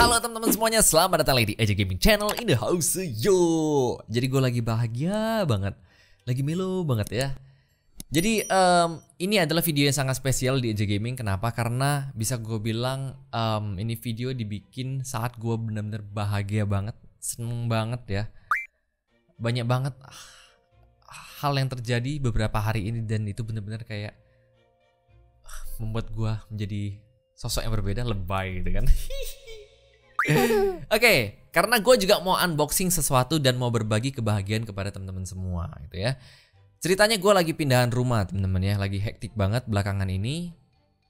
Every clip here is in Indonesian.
Halo teman-teman semuanya, selamat datang lagi di Aja Gaming Channel in the house yo. Jadi gue lagi bahagia banget, lagi melo banget ya. Jadi em, ini adalah video yang sangat spesial di Aja Gaming. Kenapa? Karena bisa gue bilang em, ini video dibikin saat gue benar-benar bahagia banget, seneng banget ya. Banyak banget ah, hal yang terjadi beberapa hari ini dan itu benar-benar kayak ah, membuat gue menjadi sosok yang berbeda, lebay gitu kan. Oke, karena gue juga mau unboxing sesuatu dan mau berbagi kebahagiaan kepada teman-teman semua gitu ya. Ceritanya gue lagi pindahan rumah teman-teman ya, lagi hektik banget belakangan ini.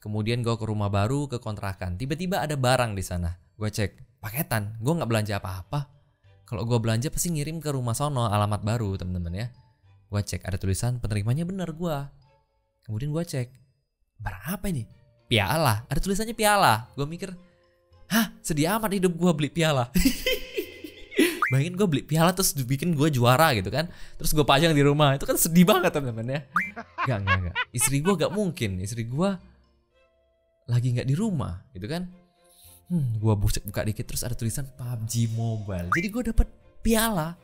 Kemudian gue ke rumah baru ke kontrakan. Tiba-tiba ada barang di sana. Gue cek paketan. Gue nggak belanja apa-apa. Kalau gue belanja pasti ngirim ke rumah sono alamat baru teman-teman ya. Gue cek ada tulisan penerimanya bener gue. Kemudian gue cek barang apa ini? Piala. Ada tulisannya piala. Gue mikir, hah sedih amat hidup gue beli piala. Bayangin gue beli piala terus dibikin gue juara gitu kan. Terus gue pajang di rumah. Itu kan sedih banget teman-teman ya. Gak, gak, gak Istri gue gak mungkin. Istri gue Lagi gak di rumah gitu kan. Hmm, gue buka, buka dikit terus ada tulisan PUBG Mobile. Jadi gue dapet piala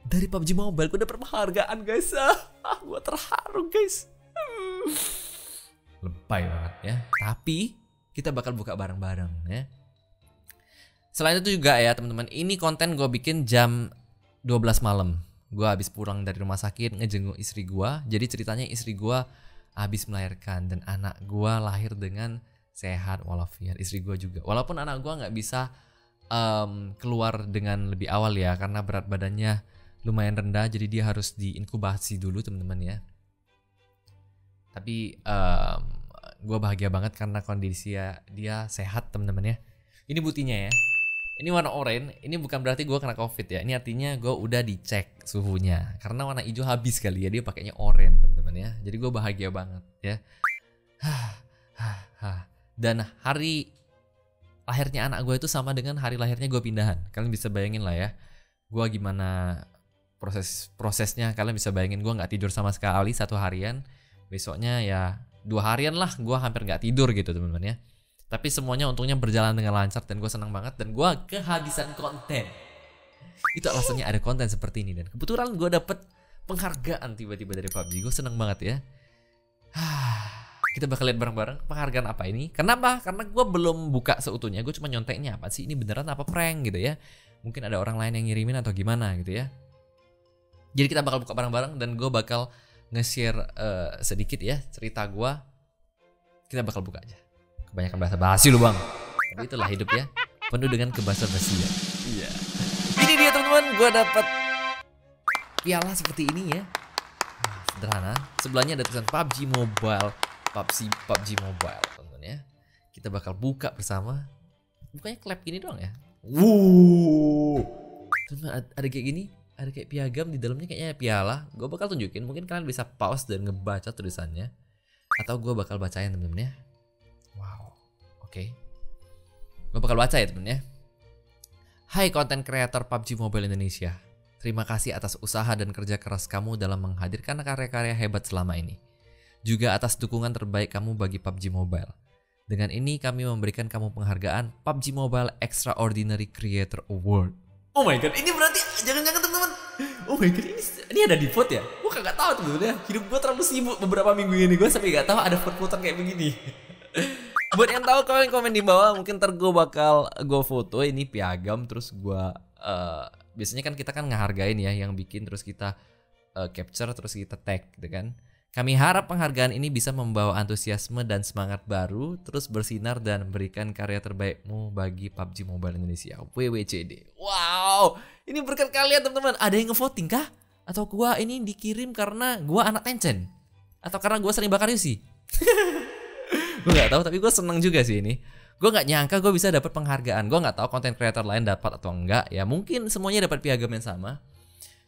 Dari PUBG Mobile. Gue dapet penghargaan guys. Ah, Gue terharu guys. Hmm. Lebay banget ya. Tapi kita bakal buka bareng-bareng ya Selain itu juga ya teman-teman, ini konten gue bikin jam 12 malam. Gue habis pulang dari rumah sakit ngejenguk istri gue. Jadi ceritanya istri gue habis melahirkan dan anak gue lahir dengan sehat walafiat. Istri gue juga. Walaupun anak gue nggak bisa em, keluar dengan lebih awal ya karena berat badannya lumayan rendah. Jadi dia harus diinkubasi dulu teman-teman ya. Tapi gue bahagia banget karena kondisi dia sehat teman-teman ya. Ini buktinya ya. Ini warna oranye, ini bukan berarti gue kena covid ya. Ini artinya gue udah dicek suhunya. Karena warna hijau habis kali ya, dia pakainya oranye teman-teman ya. Jadi gue bahagia banget ya. Dan hari lahirnya anak gue itu sama dengan hari lahirnya gue pindahan. Kalian bisa bayangin lah ya. Gue gimana proses prosesnya. Kalian bisa bayangin gue nggak tidur sama sekali satu harian. Besoknya ya dua harian lah gue hampir nggak tidur gitu teman-teman ya. Tapi semuanya untungnya berjalan dengan lancar dan gue senang banget dan gue kehabisan konten. Itu alasannya ada konten seperti ini dan kebetulan gue dapet penghargaan tiba-tiba dari PUBG. Gue senang banget ya. Kita bakal lihat bareng-bareng penghargaan apa ini. Kenapa? Karena gue belum buka seutuhnya. Gue cuma nyonteknya apa sih ini beneran apa prank gitu ya. Mungkin ada orang lain yang ngirimin atau gimana gitu ya. Jadi kita bakal buka bareng-bareng dan gue bakal nge-share eh, sedikit ya cerita gue. Kita bakal buka aja. Kebanyakan bahasa basi lu bang. Tapi itulah hidup ya. Penuh dengan kebahasa basian. Iya. Ini dia teman-teman. Gue dapat piala seperti ini ya. Sederhana. Sebelahnya ada tulisan PUBG Mobile. PUBG PUBG Mobile teman-teman ya. Kita bakal buka bersama. Bukanya klep gini doang ya. Wuh. Teman ada kayak gini. Ada kayak piagam di dalamnya kayaknya piala. Gue bakal tunjukin. Mungkin kalian bisa pause dan ngebaca tulisannya. Atau gue bakal bacain teman-teman ya. Oke. Gue bakal baca ya temen ya. Hai konten kreator PUBG Mobile Indonesia. Terima kasih atas usaha dan kerja keras kamu dalam menghadirkan karya-karya hebat selama ini. Juga atas dukungan terbaik kamu bagi PUBG Mobile. Dengan ini kami memberikan kamu penghargaan PUBG Mobile Extraordinary Creator Award. Oh my god, ini berarti jangan-jangan teman-teman. Oh my god, ini, ini ada di vote ya? Gue kagak tahu tuh ya. Hidup gue terlalu sibuk beberapa minggu ini. Gue sampai gak tahu ada vote-votean kayak begini. Buat yang tahu kalian komen di bawah mungkin ntar gue bakal gue foto ini piagam terus gue eh, biasanya kan kita kan ngehargain ya yang bikin terus kita eh, capture terus kita tag gitu kan. Kami harap penghargaan ini bisa membawa antusiasme dan semangat baru terus bersinar dan memberikan karya terbaikmu bagi PUBG Mobile Indonesia WWCD. Wow, ini berkat kalian teman-teman. Ada yang ngevoting kah? Atau gua ini dikirim karena gua anak Tencent? Atau karena gua sering bakar UC? gue nggak tahu tapi gue seneng juga sih ini. Gue nggak nyangka gue bisa dapat penghargaan. Gue nggak tahu konten creator lain dapat atau enggak ya mungkin semuanya dapat piagam yang sama.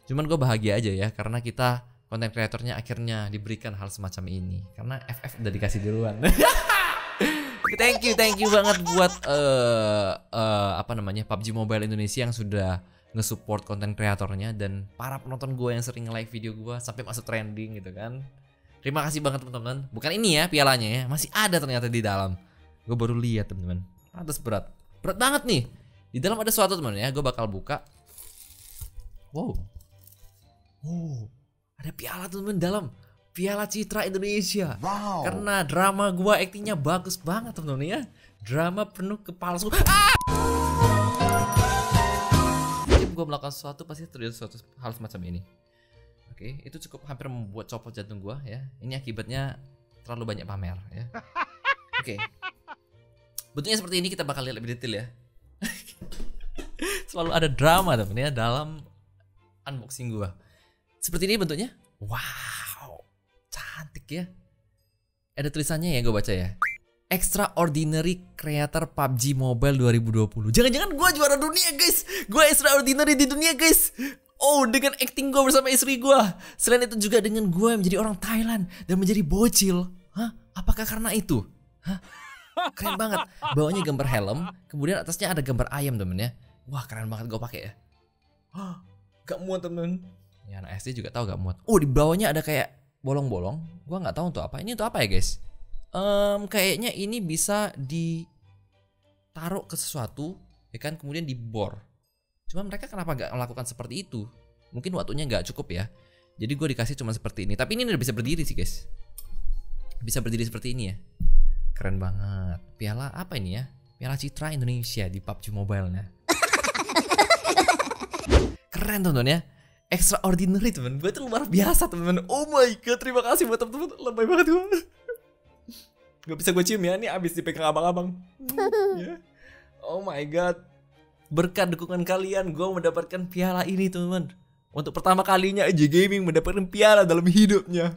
Cuman gue bahagia aja ya karena kita konten kreatornya akhirnya diberikan hal semacam ini. Karena FF udah dikasih duluan. Thank you thank you banget buat eh eh, apa namanya PUBG Mobile Indonesia yang sudah nge-support konten kreatornya dan para penonton gue yang sering nge-like video gue sampai masuk trending gitu kan Terima kasih banget teman-teman. Bukan ini ya pialanya ya, masih ada ternyata di dalam. Gue baru lihat teman-teman. Pantas berat. Berat banget nih. Di dalam ada sesuatu teman ya, gue bakal buka. Wow. Wow. Ada piala teman dalam. Piala Citra Indonesia. Wow. Karena drama gua aktingnya bagus banget teman-teman ya. Drama penuh kepalsu. Ah! Gue melakukan sesuatu pasti terjadi sesuatu hal semacam ini. Oke, itu cukup hampir membuat copot jantung gua ya. Ini akibatnya terlalu banyak pamer ya. Oke. Bentuknya seperti ini kita bakal lihat lebih detail ya. Selalu ada drama teman ya dalam unboxing gua. Seperti ini bentuknya. Wow, cantik ya. Ada tulisannya ya gue baca ya. Extraordinary Creator PUBG Mobile 2020. Jangan-jangan gue juara dunia guys. Gue extraordinary di dunia guys. Oh, dengan acting gue bersama istri gue. Selain itu juga dengan gue menjadi orang Thailand dan menjadi bocil. Hah? Apakah karena itu? Hah? Keren banget. Bawahnya gambar helm, kemudian atasnya ada gambar ayam temen ya. Wah keren banget gue pakai ya. Hah? Gak muat temen. Ya anak SD juga tahu gak muat. Oh di bawahnya ada kayak bolong-bolong. Gua nggak tahu untuk apa. Ini untuk apa ya guys? Em, kayaknya ini bisa ditaruh ke sesuatu, ya kan? Kemudian dibor. Cuma mereka kenapa nggak melakukan seperti itu? Mungkin waktunya nggak cukup ya. Jadi gue dikasih cuma seperti ini. Tapi ini udah bisa berdiri sih guys. Bisa berdiri seperti ini ya. Keren banget. Piala apa ini ya? Piala Citra Indonesia di PUBG Mobile-nya. Keren teman-teman ya. Extraordinary teman. Gue tuh luar biasa teman-teman. Oh my god, terima kasih buat teman-teman. Lebay banget gue. Gak bisa gue cium ya. Ini abis dipegang abang-abang. Ya. Oh my god. Berkat dukungan kalian, gue mendapatkan piala ini teman-teman. Untuk pertama kalinya aja gaming mendapatkan piala dalam hidupnya.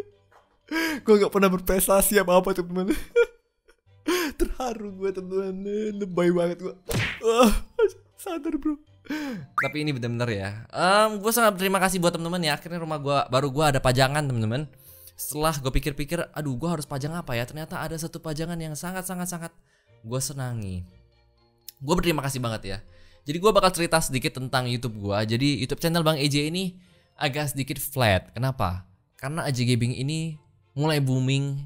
gue gak pernah berprestasi apa-apa teman-teman. Terharu gue teman-teman. Lebay banget gue. Wah, sadar bro. Tapi ini benar-benar ya. Um, gue sangat berterima kasih buat teman-teman ya. Akhirnya rumah gue baru gue ada pajangan teman-teman. Setelah gue pikir-pikir, aduh gue harus pajang apa ya? Ternyata ada satu pajangan yang sangat-sangat-sangat gue senangi. Gue berterima kasih banget ya. Jadi gue bakal cerita sedikit tentang YouTube gue. Jadi YouTube channel Bang EJ ini agak sedikit flat. Kenapa? Karena AJ Gaming ini mulai booming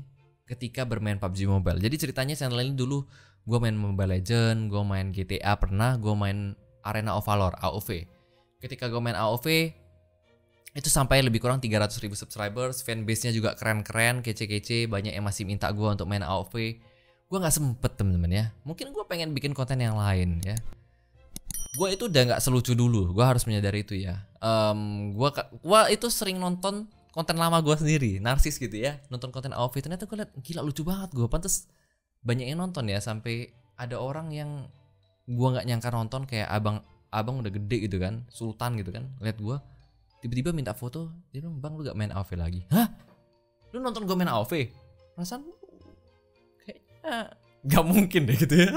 ketika bermain PUBG Mobile. Jadi ceritanya channel ini dulu gue main Mobile Legend, gue main GTA pernah, gue main Arena of Valor AOV. Ketika gue main AOV itu sampai lebih kurang 300 ribu subscribers, fanbase-nya juga keren-keren, kece-kece, banyak yang masih minta gue untuk main AOV. Gue nggak sempet temen-temen ya. Mungkin gue pengen bikin konten yang lain ya. Gue itu udah nggak selucu dulu, gue harus menyadari itu ya. Um, gue gua itu sering nonton konten lama gue sendiri, narsis gitu ya, nonton konten AOV. Ternyata gue liat gila lucu banget gue, pantes banyak yang nonton ya sampai ada orang yang gua nggak nyangka nonton kayak abang abang udah gede gitu kan sultan gitu kan lihat gua tiba-tiba minta foto dia bilang bang lu gak main AOV lagi hah lu nonton gua main AOV perasaan nggak mungkin deh gitu ya.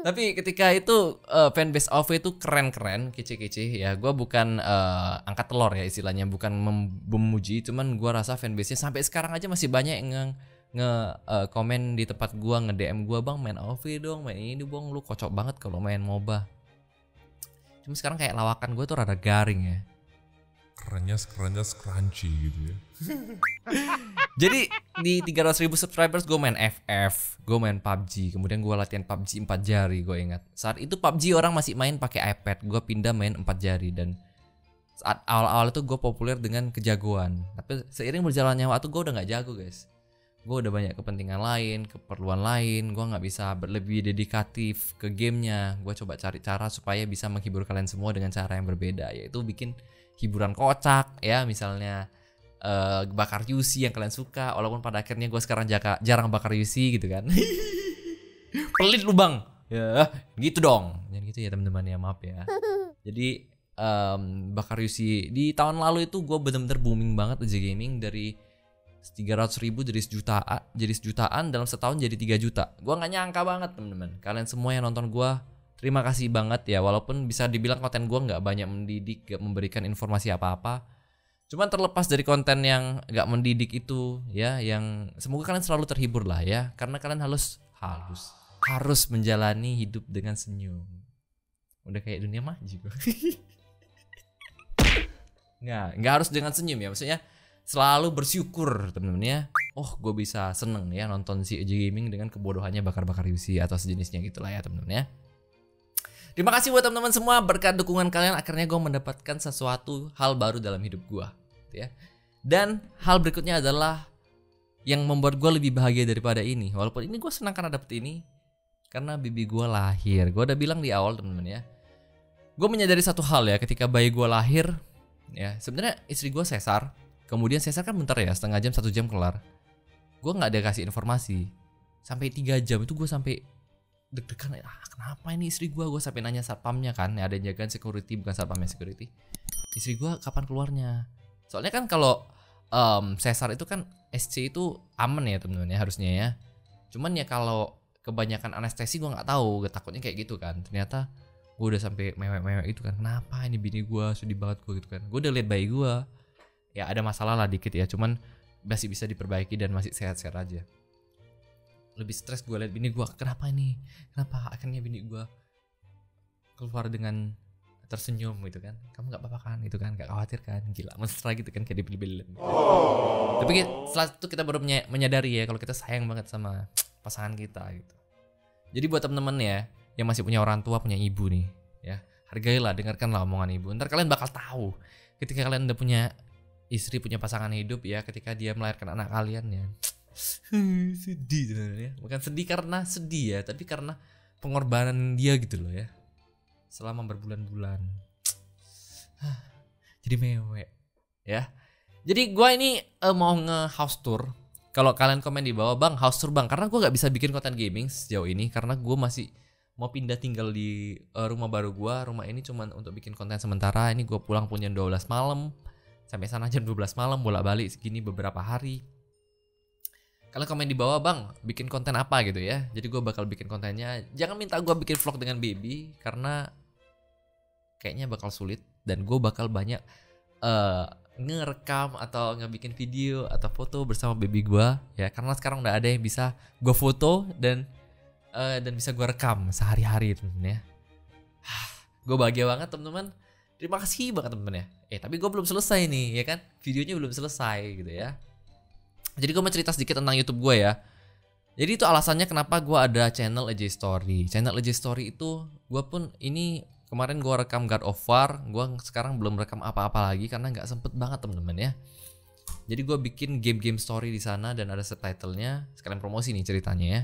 Tapi ketika itu uh, fanbase AOV itu keren-keren kece-kece. Ya gua bukan uh, angkat telur ya istilahnya bukan mem- memuji cuman gua rasa fanbase-nya sampai sekarang aja masih banyak yang nge uh, komen di tempat gua nge DM gua bang main AOV dong main ini bang lu kocok banget kalau main MOBA. Cuma sekarang kayak lawakan gua tuh rada garing ya Kerennya kerennya crunchy gitu ya. jadi di 300 ribu subscribers gue main FF gue main PUBG kemudian gua latihan PUBG 4 jari gue ingat saat itu PUBG orang masih main pakai iPad gue pindah main 4 jari dan saat awal-awal itu gue populer dengan kejagoan tapi seiring berjalannya waktu gue udah nggak jago guys gue udah banyak kepentingan lain, keperluan lain, gue nggak bisa lebih dedikatif ke gamenya. Gue coba cari cara supaya bisa menghibur kalian semua dengan cara yang berbeda, yaitu bikin hiburan kocak ya, misalnya eh, bakar UC yang kalian suka. Walaupun pada akhirnya gue sekarang jaka, jarang bakar UC gitu kan. Pelit lu bang, ya gitu dong. Jangan gitu ya teman-teman ya maaf ya. Jadi em, bakar UC di tahun lalu itu gue bener-bener booming banget aja gaming dari 300 ribu jadi sejutaan jadi sejutaan dalam setahun jadi 3 juta gua nggak nyangka banget teman-teman kalian semua yang nonton gua terima kasih banget ya walaupun bisa dibilang konten gua nggak banyak mendidik gak memberikan informasi apa-apa. Cuman terlepas dari konten yang nggak mendidik itu ya yang semoga kalian selalu terhibur lah ya karena kalian harus halus. Harus menjalani hidup dengan senyum. Udah kayak dunia maju. Nggak nggak harus dengan senyum ya maksudnya selalu bersyukur teman-teman ya. Oh gue bisa seneng ya nonton si AJ Gaming dengan kebodohannya bakar-bakar UC atau sejenisnya gitulah ya teman-teman ya. Terima kasih buat teman-teman semua berkat dukungan kalian akhirnya gue mendapatkan sesuatu hal baru dalam hidup gue ya. Dan hal berikutnya adalah yang membuat gue lebih bahagia daripada ini. Walaupun ini gue senang karena dapet ini karena bibi gue lahir. Gue udah bilang di awal teman-teman ya. Gue menyadari satu hal ya ketika bayi gue lahir ya sebenarnya istri gue sesar. Kemudian sesar kan bentar ya setengah jam satu jam kelar. Gue nggak ada kasih informasi sampai tiga jam itu gue sampai deg-degan ah kenapa ini istri gue gue sampai nanya satpamnya kan ya ada yang jagain security? Bukan satpamnya security. Istri gue kapan keluarnya? Soalnya kan kalau um, sesar itu kan SC itu aman ya teman-teman ya harusnya ya. Cuman ya kalau kebanyakan anestesi gue nggak tahu gue takutnya kayak gitu kan. Ternyata gue udah sampai mewek-mewek itu kan kenapa ini bini gue sedih banget gue gitu kan. Gue udah lihat bayi gue ya ada masalah lah dikit ya cuman masih bisa diperbaiki dan masih sehat-sehat aja lebih stres gue liat bini gue kenapa ini? Kenapa akhirnya bini gue keluar dengan tersenyum gitu kan. Kamu nggak apa-apa kan? Itu kan nggak khawatir kan? Gila mesra gitu kan kayak di film oh. tapi setelah itu kita baru menyadari ya kalau kita sayang banget sama pasangan kita gitu. Jadi buat temen-temen ya yang masih punya orang tua punya ibu nih ya hargailah dengarkanlah omongan ibu. Ntar kalian bakal tahu ketika kalian udah punya istri punya pasangan hidup ya ketika dia melahirkan anak kalian ya sedih sebenarnya. Bukan sedih karena sedih ya tapi karena pengorbanan dia gitu loh ya. Selama berbulan-bulan. Jadi mewek ya. Jadi gue ini uh, mau nge house tour. Kalau kalian komen di bawah bang house tour bang. Karena gue nggak bisa bikin konten gaming sejauh ini karena gue masih mau pindah tinggal di uh, rumah baru gue rumah ini cuma untuk bikin konten sementara. Ini gue pulang punya 12 malam. Sampai sana jam 12 malam bolak balik segini beberapa hari kalian komen di bawah bang bikin konten apa gitu ya? Jadi gue bakal bikin kontennya. Jangan minta gue bikin vlog dengan baby karena kayaknya bakal sulit dan gue bakal banyak uh, ngerekam atau ngebikin video atau foto bersama baby gue ya. Karena sekarang udah ada yang bisa gue foto dan uh, dan bisa gue rekam sehari-hari temen ya. Gue bahagia banget teman-teman terima kasih banget teman-teman ya. Eh tapi gue belum selesai nih ya kan? Videonya belum selesai gitu ya jadi gue mau cerita sedikit tentang YouTube gue ya. Jadi itu alasannya kenapa gue ada channel AJ Story. Channel AJ Story itu gue pun ini kemarin gue rekam God of War, gue sekarang belum rekam apa-apa lagi karena nggak sempet banget temen-temen ya. Jadi gue bikin game-game story di sana dan ada subtitlenya. Sekalian promosi nih ceritanya ya.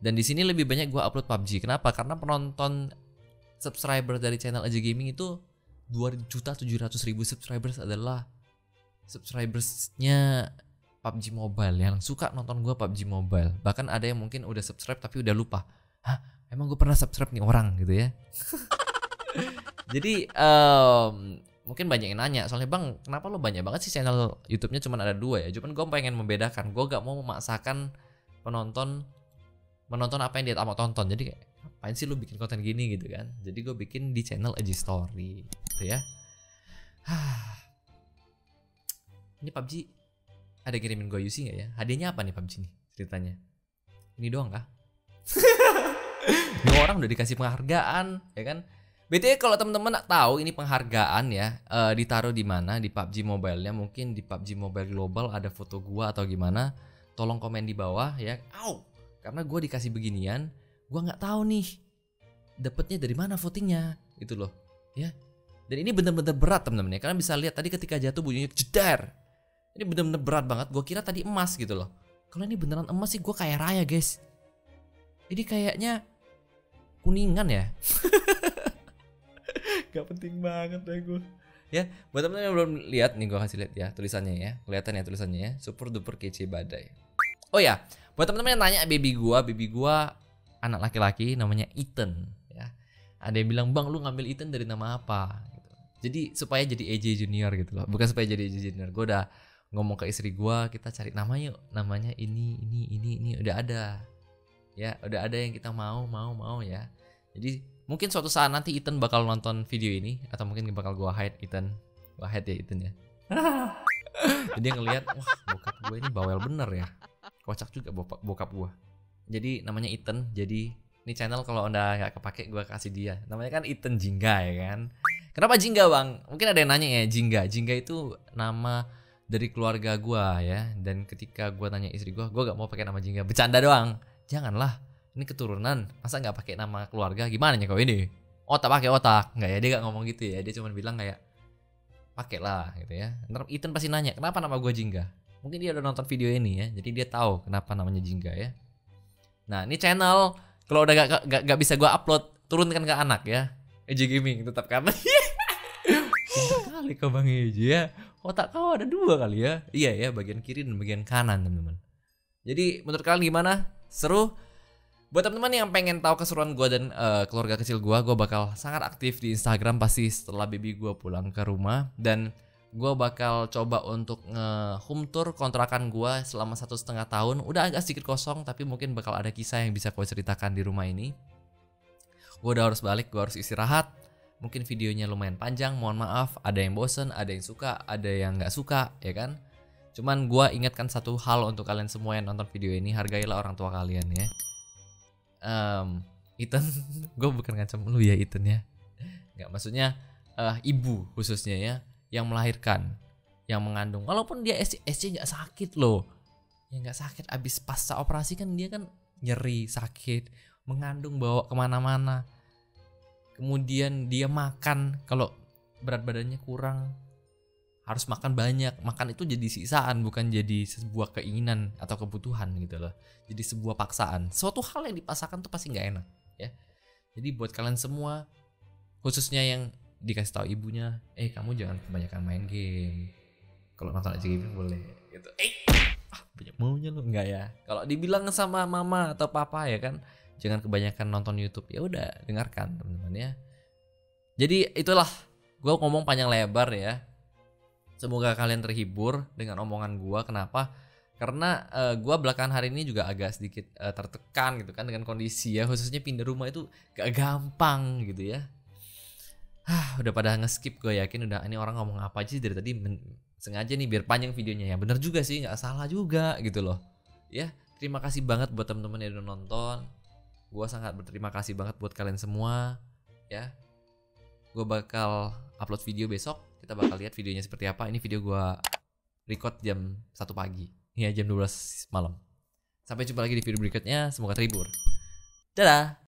Dan di sini lebih banyak gue upload PUBG. Kenapa? Karena penonton subscriber dari channel AJ Gaming itu 2 juta 700 ribu subscribers adalah subscribersnya PUBG Mobile. Yang suka nonton gue PUBG Mobile. Bahkan ada yang mungkin udah subscribe tapi udah lupa. Hah emang gue pernah subscribe nih orang gitu ya? Jadi um, mungkin banyak yang nanya. Soalnya bang kenapa lo banyak banget sih channel YouTube-nya? Cuma ada dua ya? Cuman gue pengen membedakan. Gue gak mau memaksakan penonton menonton apa yang dia mau tonton. Jadi kayak ngapain sih lo bikin konten gini? Gitu kan. Jadi gue bikin di channel Aji Story gitu ya. Ini PUBG ada kirimin gue UC gak ya? Hadiahnya apa nih PUBG nih ceritanya? Ini doang kah? ini orang udah dikasih penghargaan, ya kan? BTW kalau teman-teman tahu ini penghargaan ya uh, ditaruh di mana? Di PUBG Mobile-nya. Mungkin di PUBG Mobile Global ada foto gua atau gimana? Tolong komen di bawah ya. Au! Karena gua dikasih beginian gua nggak tahu nih dapetnya dari mana votingnya? Itu loh ya. Dan ini bener-bener berat teman-teman ya. Kalian bisa lihat tadi ketika jatuh bunyinya jedar ini bener-bener berat banget. Gue kira tadi emas gitu loh. Kalau ini beneran emas sih gue kayak raya guys. Ini kayaknya kuningan ya. Gak penting banget deh gue. Ya, buat temen-temen yang belum lihat nih gue kasih lihat ya tulisannya ya. Kelihatan ya tulisannya ya. Super duper kece badai. Oh ya, buat temen-temen yang nanya baby gue, baby gue anak laki-laki namanya Ethan ya. Ada yang bilang, "Bang, lu ngambil Ethan dari nama apa?" gitu. Jadi supaya jadi AJ Junior gitu loh. Bukan supaya jadi AJ Junior. Gue udah ngomong ke istri gue kita cari nama yuk namanya ini ini ini ini udah ada. Ya udah ada yang kita mau mau mau ya. Jadi mungkin suatu saat nanti Ethan bakal nonton video ini atau mungkin bakal gue hide Ethan. Gue hide ya Ethan ya. Jadi ngelihat wah bokap gue ini bawel bener ya. Kocak juga bokap, bokap gue jadi namanya Ethan. Jadi ini channel kalau udah nggak kepake gue kasih dia. Namanya kan Ethan Jingga ya kan? Kenapa Jingga bang? Mungkin ada yang nanya ya Jingga. Jingga itu nama dari keluarga gua ya. Dan ketika gua tanya istri gua gua gak mau pakai nama jingga. Bercanda doang. Janganlah. Ini keturunan. Masa nggak pakai nama keluarga? Gimana ya kau ini? Otak pakai otak. Nggak ya? Dia gak ngomong gitu ya. Dia cuma bilang kayak pakai lah gitu ya. Ntar Ethan pasti nanya kenapa nama gua jingga? Mungkin dia udah nonton video ini ya. Jadi dia tahu kenapa namanya jingga ya. Nah ini channel kalau udah gak, gak, gak bisa gua upload turunkan ke anak ya. EJ Gaming tetap karena kali kau bang EJ ya otak kau ada dua kali ya. Iya ya bagian kiri dan bagian kanan teman-teman. Jadi menurut kalian gimana? Seru? Buat teman-teman yang pengen tahu keseruan gue dan eh, keluarga kecil gue gue bakal sangat aktif di Instagram pasti setelah baby gue pulang ke rumah. Dan gue bakal coba untuk nge-home tour kontrakan gue selama satu setengah tahun. Udah agak sedikit kosong tapi mungkin bakal ada kisah yang bisa gue ceritakan di rumah ini. Gue udah harus balik gue harus istirahat mungkin videonya lumayan panjang mohon maaf. Ada yang bosen ada yang suka ada yang nggak suka ya kan? Cuman gue ingatkan satu hal untuk kalian semua yang nonton video ini hargailah orang tua kalian ya. Um, Ethan gue bukan ngancam lu ya Ethan ya. Nggak maksudnya eh, ibu khususnya ya yang melahirkan yang mengandung. Walaupun dia SC SC nggak sakit loh. Ya nggak sakit. Abis pasca operasi kan dia kan nyeri sakit mengandung bawa ke mana-mana kemudian dia makan kalau berat badannya kurang harus makan banyak. Makan itu jadi sisaan bukan jadi sebuah keinginan atau kebutuhan gitu loh. Jadi sebuah paksaan. Suatu hal yang dipaksakan tuh pasti nggak enak ya. Jadi buat kalian semua khususnya yang dikasih tahu ibunya eh kamu jangan kebanyakan main game. Kalau nonton aja game boleh gitu. Eh ah banyak maunya lu. Enggak ya? Kalau dibilang sama mama atau papa ya kan jangan kebanyakan nonton YouTube. Ya udah dengarkan teman-teman ya. Jadi itulah. Gue ngomong panjang lebar ya. Semoga kalian terhibur dengan omongan gue kenapa? Karena eh, gua belakangan hari ini juga agak sedikit eh, tertekan gitu kan dengan kondisi ya. Khususnya pindah rumah itu gak gampang gitu ya. Hah, udah pada nge-skip gue yakin udah ini orang ngomong apa aja sih dari tadi? Sengaja nih biar panjang videonya ya. Bener juga sih nggak salah juga gitu loh. Ya terima kasih banget buat teman-teman yang udah nonton gue sangat berterima kasih banget buat kalian semua ya. Gue bakal upload video besok kita bakal lihat videonya seperti apa. Ini video gue record jam 1 pagi. Ya jam 12 malam. Sampai jumpa lagi di video berikutnya semoga terhibur. Dadah